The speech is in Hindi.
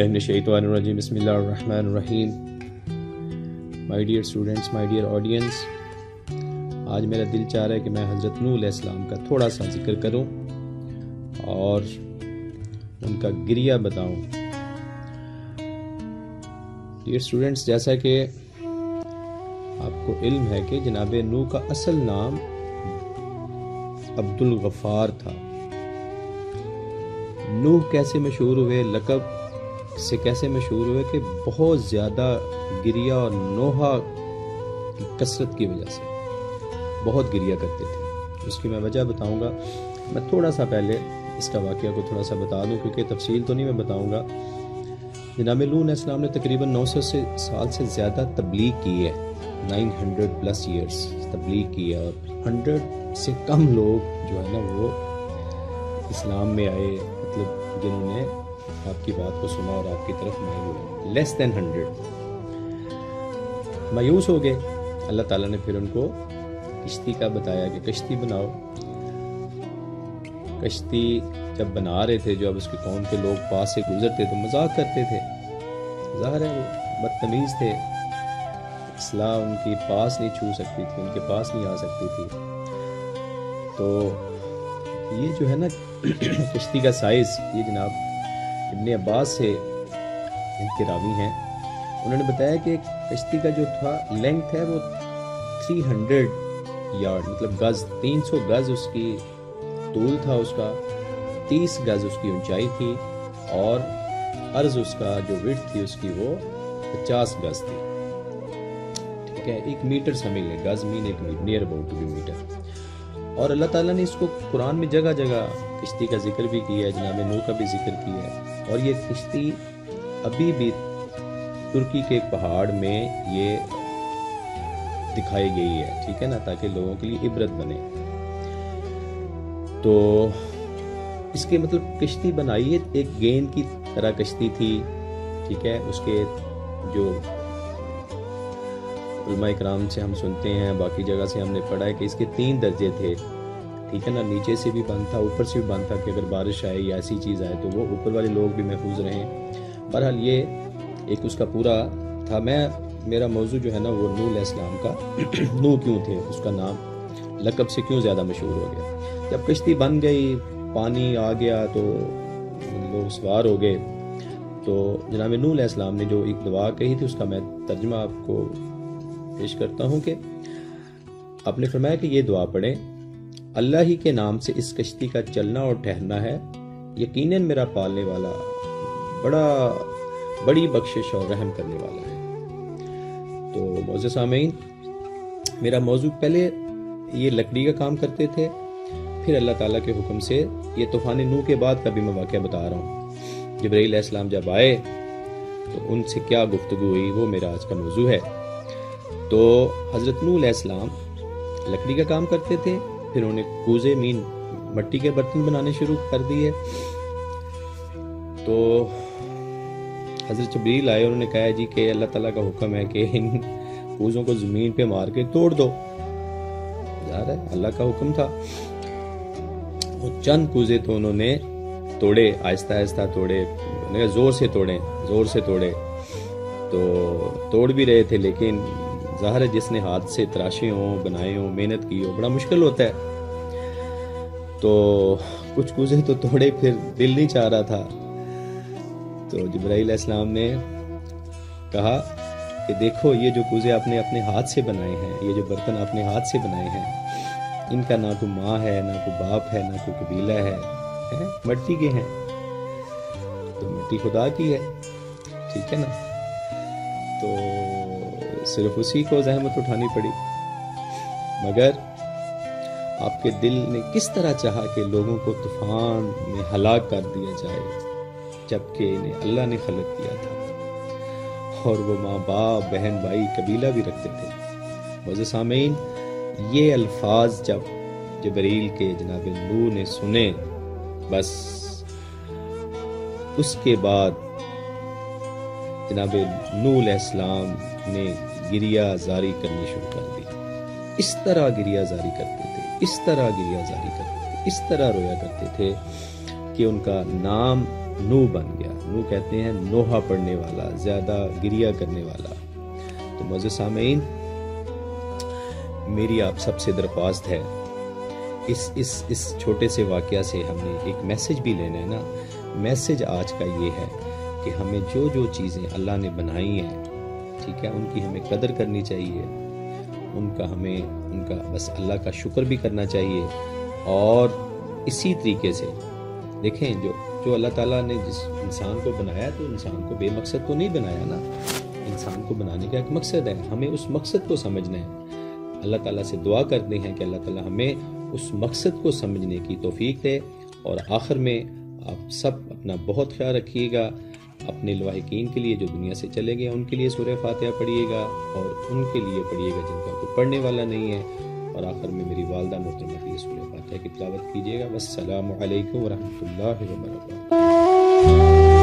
बसमीम my dear students my dear audience आज मेरा दिल चाह रहा है कि मैं हज़रत नूल इस्लाम का थोड़ा सा ज़िक्र करूँ और उनका गिरिया बताऊँ। डियर स्टूडेंट्स जैसा कि आपको इल्म है कि जनाब नू का असल नाम अब्दुल गफ़ार था। नूह कैसे मशहूर हुए, लकब से कैसे मशहूर हुए कि बहुत ज़्यादा गिरिया और नोहा की कसरत की वजह से। बहुत गिरिया करते थे। उसकी मैं वजह बताऊँगा। मैं थोड़ा सा पहले इसका वाक़ को थोड़ा सा बता दूँ, क्योंकि तफसील तो नहीं मैं बताऊँगा। जनाब लून इस्लाम ने तकरीबन 900 से साल से ज़्यादा तबलीग की है। 900 प्लस ईयर्स तबलीग की है। और 100 से कम लोग जो है ना, वो इस्लाम में आए मतलब जिन्होंने आपकी बात को सुना और आपकी तरफ़ माइल हुए। लेस देन हंड्रेड मायूस हो गए। अल्लाह ताला ने फिर उनको किश्ती का बताया कि कश्ती बनाओ। कश्ती जब बना रहे थे, जो अब उसके कौम के लोग पास से गुजरते तो मज़ाक करते थे। ज़ाहिर है वो बदतमीज़ थे। इसलाह उनकी पास नहीं छू सकती थी, उनके पास नहीं आ सकती थी। तो ये जो है ना, कश्ती का साइज़ ये जनाब इबन अब्बास से इनके रावी हैं। उन्होंने बताया कि कश्ती का जो था लेंथ है, वो 300 यार्ड मतलब गज 300 गज उसकी तूल था उसका 30 गज उसकी ऊंचाई थी, और अर्ज़ उसका जो विथ थी उसकी वो 50 गज थी। ठीक है, एक मीटर समझ लें, गज मीन एक नियर अबाउट टू मीटर और अल्लाह ताला ने इसको कुरान में जगह जगह किश्ती का ज़िक्र भी किया है, जनाब नू का भी ज़िक्र किया है। और ये किश्ती अभी भी तुर्की के पहाड़ में ये दिखाई गई है, ठीक है ना, ताकि लोगों के लिए इबरत बने। तो इसके मतलब किश्ती बनाई है, एक गेंद की तरह कश्ती थी, ठीक है, उसके जो उलमा कराम से हम सुनते हैं, बाकी जगह से हमने पढ़ा है कि इसके तीन दर्जे थे। ठीक है ना, नीचे से भी बंद था ऊपर से भी बंद था कि अगर बारिश आए या ऐसी चीज़ आए तो वो ऊपर वाले लोग भी महफूज रहें। बहरहाल ये एक उसका पूरा था। मैं, मेरा मौजू जो है ना, वो नूल इस्लाम का। नू क्यों थे? उसका नाम लकब से क्यों ज़्यादा मशहूर हो गया? जब कश्ती बन गई, पानी आ गया तो लोग सवार हो गए। तो जनाब नूल इस्लाम ने जो एक दुआ कही थी, उसका मैं तर्जमा आपको पेश करता हूँ कि आपने फरमाया कि ये दुआ पढ़ें। अल्लाह ही के नाम से इस कश्ती का चलना और ठहरना है। यकीनन मेरा पालने वाला बड़ा, बड़ी बख्शिश और रहम करने वाला है। तो मौज सामीन मेरा मौजू पहले ये लकड़ी का काम करते थे, फिर अल्लाह ताला के हुक्म से ये तूफ़ान नू के बाद का भी मैं वाक़ बता रहा हूँ। जबरील जब आए तो उनसे क्या गुफ्तु हुई, वो मेरा आज का मौजू है। तो हज़रत नूल इस्लाम लकड़ी का काम करते थे फिर उन्होंने कूजे मीन मट्टी के बर्तन बनाने शुरू कर दिए। तो हज़रत जबरील आए उन्होंने कहा, जी कि अल्लाह ताला का हुक्म है कि इन कूजों को ज़मीन पे मार के तोड़ दो। यार है अल्लाह का हुक्म था। और चंद कूजे तो उन्होंने तोड़े, आहिस्ता आहिस्ता तोड़े। ज़ोर से तोड़े, ज़ोर से तोड़े। तो तोड़ भी रहे थे, लेकिन ज़ाहिर है जिसने हाथ से तराशे हों बनाए हों मेहनत की हो बड़ा मुश्किल होता है। तो कुछ कुछ तो तोड़े फिर दिल नहीं चाह रहा था। तो जब्राईल इस्लाम ने कहा कि देखो ये जो कुजे आपने अपने हाथ से बनाए हैं ये जो बर्तन आपने हाथ से बनाए हैं इनका ना कोई माँ है ना कोई बाप है ना कोई कबीला है, है? मट्टी के हैं। तो मिट्टी खुदा की है ठीक है ना? तो सिर्फ़ उसी को जहमत उठानी पड़ी। मगर आपके दिल ने किस तरह चाहा कि लोगों को तूफ़ान में हलाक कर दिया जाए, जबकि इन्हें अल्लाह ने खलक दिया था। और वो माँ बाप बहन भाई कबीला भी रखते थे। मज़े सामीन, ये अल्फाज जब जबरील के जनाब नू ने सुने, बस उसके बाद जनाब नूल इस्लाम ने गिरिया जारी करनी शुरू कर दी। इस तरह गिरिया जारी करते थे, इस तरह गिरिया जारी करते थे, इस तरह रोया करते थे कि उनका नाम नू बन गया। नू कहते हैं नोहा पढ़ने वाला, ज़्यादा गिरिया करने वाला। तो मज़े सामीन, मेरी आप सबसे दरख्वास्त है। इस इस इस छोटे से वाक़ से हमने एक मैसेज भी लेना है ना। मैसेज आज का ये है कि हमें जो जो चीज़ें अल्लाह ने बनाई हैं ठीक है, उनकी हमें कदर करनी चाहिए। उनका हमें, उनका बस अल्लाह का शुक्र भी करना चाहिए। और इसी तरीके से देखें, जो जो अल्लाह ताला ने जिस इंसान को बनाया तो इंसान को बेमकसद तो नहीं बनाया ना। इंसान को बनाने का एक मकसद है। हमें उस मकसद को समझना है। अल्लाह ताला से दुआ करते हैं कि अल्लाह ताला हमें उस मकसद को समझने की तोफीक दे। और आखिर में आप सब अपना बहुत ख्याल रखिएगा। अपने लवाहिकीन के लिए जो दुनिया से चले गए, उनके लिए सूर्य फातिहा पढ़िएगा और उनके लिए पढ़िएगा जिनका कोई पढ़ने वाला नहीं है। और आखिर में मेरी वालदा मोहतरमा के लिए सूर्य फातिहा की तलावत कीजिएगा। बस सलाम वरहमल वर्का